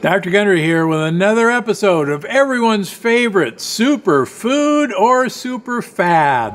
Dr. Gundry here with another episode of everyone's favorite super food or super fad.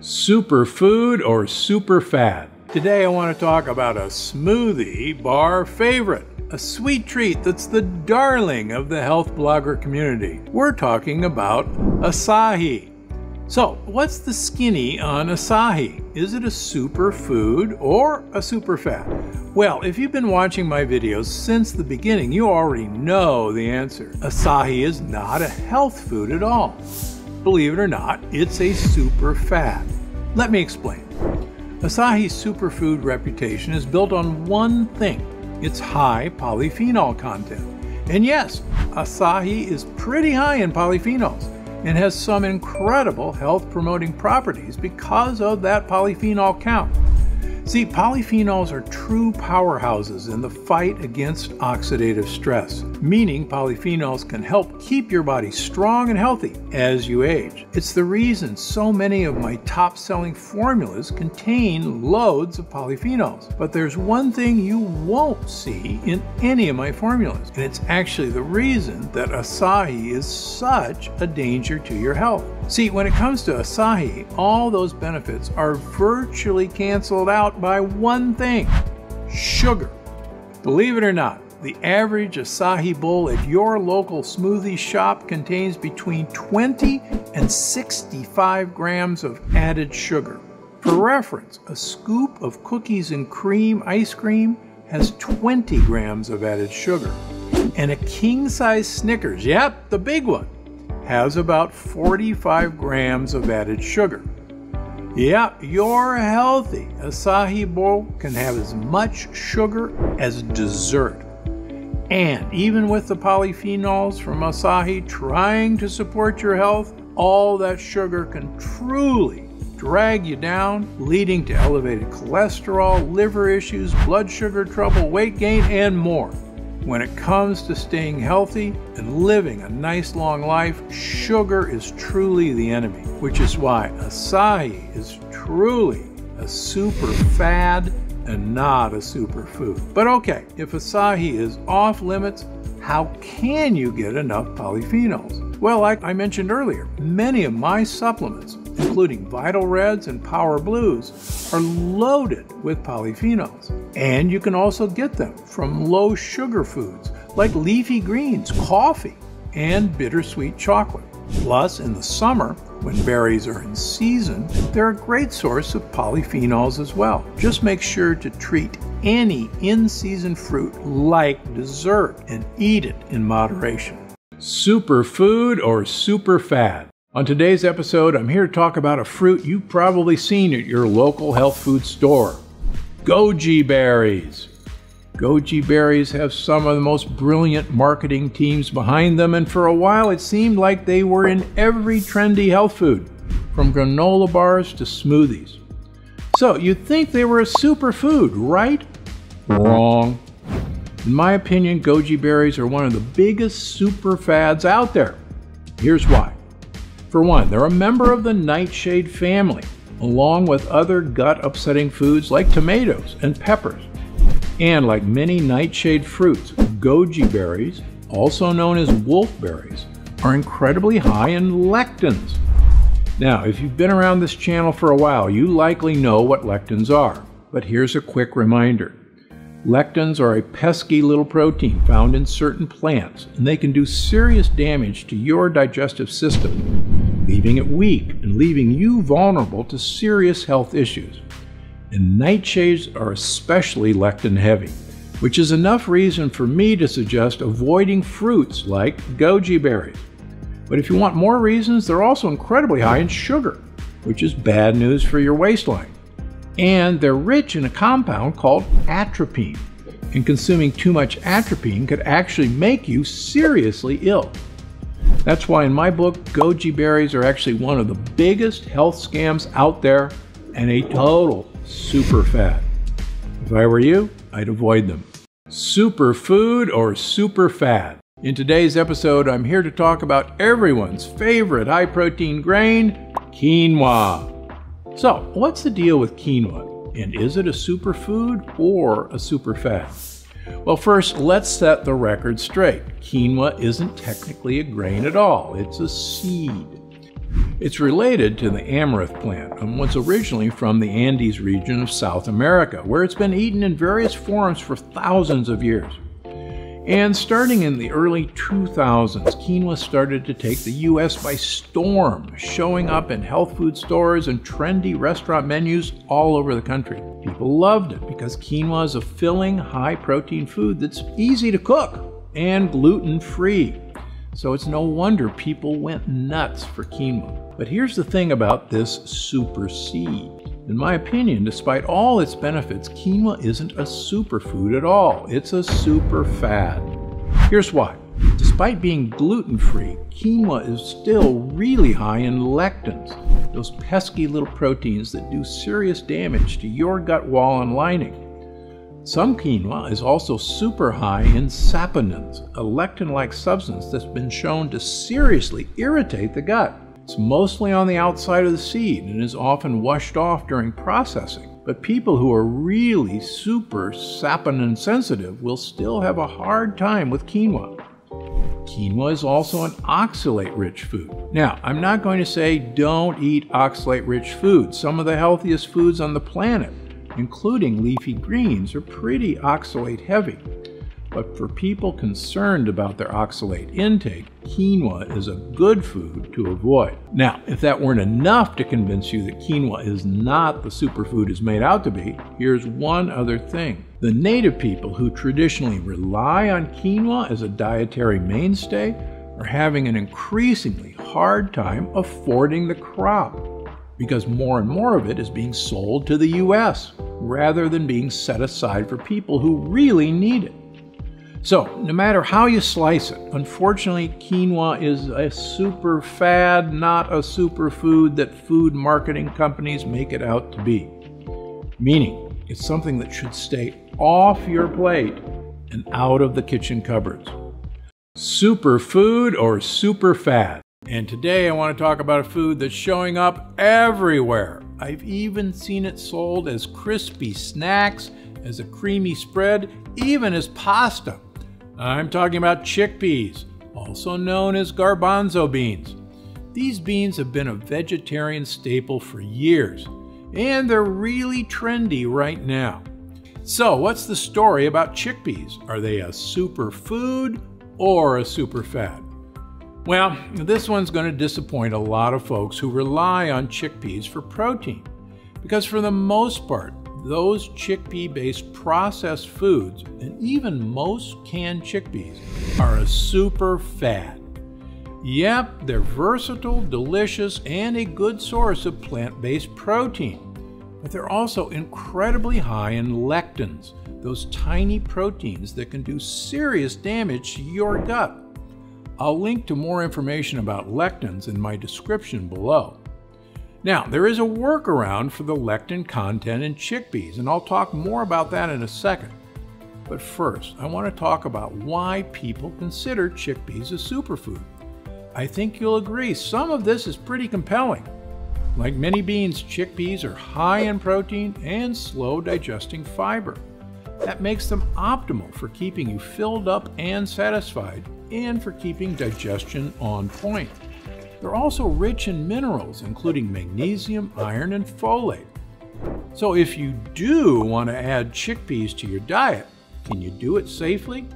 Super food or super fad. Today I want to talk about a smoothie bar favorite, a sweet treat that's the darling of the health blogger community. We're talking about acai. So, what's the skinny on acai? Is it a superfood or a super fad? Well, if you've been watching my videos since the beginning, you already know the answer. Acai is not a health food at all. Believe it or not, it's a super fad. Let me explain. Acai's superfood reputation is built on one thing its high polyphenol content. And yes, acai is pretty high in polyphenols and has some incredible health promoting properties because of that polyphenol count. See, polyphenols are true powerhouses in the fight against oxidative stress, meaning polyphenols can help keep your body strong and healthy as you age. It's the reason so many of my top selling formulas contain loads of polyphenols. But there's one thing you won't see in any of my formulas, and it's actually the reason that acai is such a danger to your health. See, when it comes to acai, all those benefits are virtually canceled out by one thing sugar. Believe it or not, the average acai bowl at your local smoothie shop contains between 20 and 65 grams of added sugar. For reference, a scoop of cookies and cream ice cream has 20 grams of added sugar. And a king size Snickers, yep, the big one, has about 45 grams of added sugar. Yeah, you're healthy. Acai bowl can have as much sugar as dessert. And even with the polyphenols from acai trying to support your health, all that sugar can truly drag you down, leading to elevated cholesterol, liver issues, blood sugar trouble, weight gain, and more. When it comes to staying healthy and living a nice long life, sugar is truly the enemy, which is why acai is truly a super fad and not a superfood. But okay, if acai is off limits, how can you get enough polyphenols? Well, like I mentioned earlier, many of my supplements including Vital Reds and Power Blues, are loaded with polyphenols. And you can also get them from low sugar foods like leafy greens, coffee, and bittersweet chocolate. Plus, in the summer, when berries are in season, they're a great source of polyphenols as well. Just make sure to treat any in season fruit like dessert and eat it in moderation. Superfood or super fad? On today's episode, I'm here to talk about a fruit you've probably seen at your local health food store goji berries. Goji berries have some of the most brilliant marketing teams behind them, and for a while it seemed like they were in every trendy health food, from granola bars to smoothies. So you'd think they were a superfood, right? Wrong. In my opinion, goji berries are one of the biggest super fads out there. Here's why. For one, they're a member of the nightshade family, along with other gut upsetting foods like tomatoes and peppers. And like many nightshade fruits, goji berries, also known as wolfberries, are incredibly high in lectins. Now, if you've been around this channel for a while, you likely know what lectins are, but here's a quick reminder. Lectins are a pesky little protein found in certain plants, and they can do serious damage to your digestive system, leaving it weak and leaving you vulnerable to serious health issues. And nightshades are especially lectin heavy, which is enough reason for me to suggest avoiding fruits like goji berries. But if you want more reasons, they're also incredibly high in sugar, which is bad news for your waistline and they're rich in a compound called atropine. And consuming too much atropine could actually make you seriously ill. That's why, in my book, goji berries are actually one of the biggest health scams out there and a total super fad. If I were you, I'd avoid them. Superfood or super fad? In today's episode, I'm here to talk about everyone's favorite high protein grain, quinoa. So, what's the deal with quinoa? And is it a superfood or a superfad? Well, first, let's set the record straight. Quinoa isn't technically a grain at all, it's a seed. It's related to the amaranth plant and was originally from the Andes region of South America, where it's been eaten in various forms for thousands of years. And starting in the early 2000s, quinoa started to take the US by storm, showing up in health food stores and trendy restaurant menus all over the country. People loved it because quinoa is a filling, high protein food that's easy to cook and gluten free. So it's no wonder people went nuts for quinoa. But here's the thing about this super seed. In my opinion, despite all its benefits, quinoa isn't a superfood at all. It's a super fad. Here's why. Despite being gluten free, quinoa is still really high in lectins, those pesky little proteins that do serious damage to your gut wall and lining. Some quinoa is also super high in saponins, a lectin like substance that's been shown to seriously irritate the gut. It's mostly on the outside of the seed and is often washed off during processing. But people who are really super saponin sensitive will still have a hard time with quinoa. Quinoa is also an oxalate rich food. Now, I'm not going to say don't eat oxalate rich foods. Some of the healthiest foods on the planet, including leafy greens, are pretty oxalate heavy. But for people concerned about their oxalate intake, quinoa is a good food to avoid. Now, if that weren't enough to convince you that quinoa is not the superfood it's made out to be, here's one other thing. The native people who traditionally rely on quinoa as a dietary mainstay are having an increasingly hard time affording the crop because more and more of it is being sold to the US rather than being set aside for people who really need it. So, no matter how you slice it, unfortunately, quinoa is a super fad, not a superfood that food marketing companies make it out to be. Meaning, it's something that should stay off your plate and out of the kitchen cupboards. Superfood or super fad? And today I want to talk about a food that's showing up everywhere. I've even seen it sold as crispy snacks, as a creamy spread, even as pasta. I'm talking about chickpeas, also known as garbanzo beans. These beans have been a vegetarian staple for years, and they're really trendy right now. So, what's the story about chickpeas? Are they a superfood or a super fad? Well, this one's going to disappoint a lot of folks who rely on chickpeas for protein, because for the most part, those chickpea based processed foods, and even most canned chickpeas, are a super fad. Yep, they're versatile, delicious, and a good source of plant based protein. But they're also incredibly high in lectins, those tiny proteins that can do serious damage to your gut. I'll link to more information about lectins in my description below. Now, there is a workaround for the lectin content in chickpeas, and I'll talk more about that in a second. But first, I want to talk about why people consider chickpeas a superfood. I think you'll agree some of this is pretty compelling. Like many beans, chickpeas are high in protein and slow digesting fiber. That makes them optimal for keeping you filled up and satisfied, and for keeping digestion on point. They're also rich in minerals, including magnesium, iron, and folate. So if you do want to add chickpeas to your diet, can you do it safely?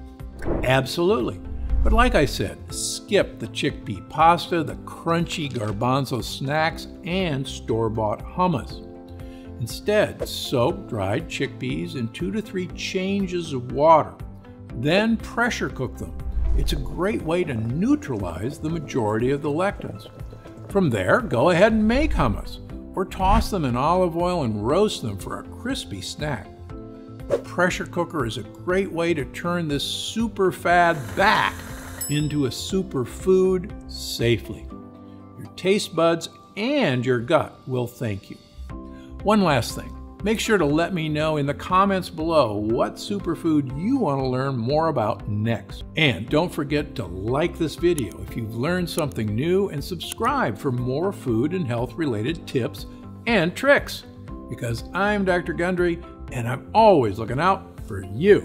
Absolutely. But like I said, skip the chickpea pasta, the crunchy garbanzo snacks, and store-bought hummus. Instead, soak dried chickpeas in two to three changes of water. Then pressure cook them it's a great way to neutralize the majority of the lectins. From there, go ahead and make hummus, or toss them in olive oil and roast them for a crispy snack. A pressure cooker is a great way to turn this super fad back into a super food safely. Your taste buds and your gut will thank you. One last thing. Make sure to let me know in the comments below what superfood you want to learn more about next. And don't forget to like this video if you've learned something new and subscribe for more food and health related tips and tricks. Because I'm Dr. Gundry and I'm always looking out for you.